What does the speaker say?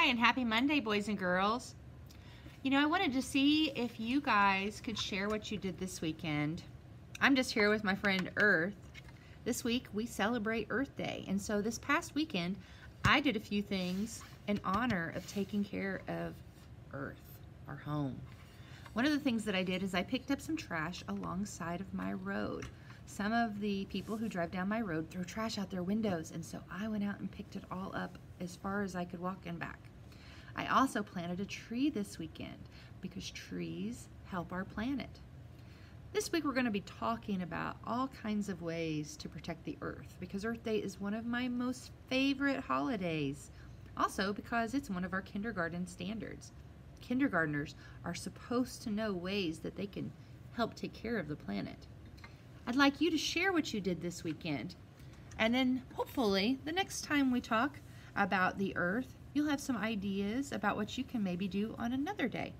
Hi, and happy Monday, boys and girls. You know, I wanted to see if you guys could share what you did this weekend. I'm just here with my friend Earth. This week, we celebrate Earth Day, and so this past weekend, I did a few things in honor of taking care of Earth, our home. One of the things that I did is I picked up some trash alongside of my road. Some of the people who drive down my road throw trash out their windows, and so I went out and picked it all up as far as I could walk and back. I also planted a tree this weekend because trees help our planet. This week we're going to be talking about all kinds of ways to protect the earth because Earth Day is one of my most favorite holidays. Also because it's one of our kindergarten standards. Kindergartners are supposed to know ways that they can help take care of the planet. I'd like you to share what you did this weekend. And then hopefully the next time we talk, about the earth, you'll have some ideas about what you can maybe do on another day.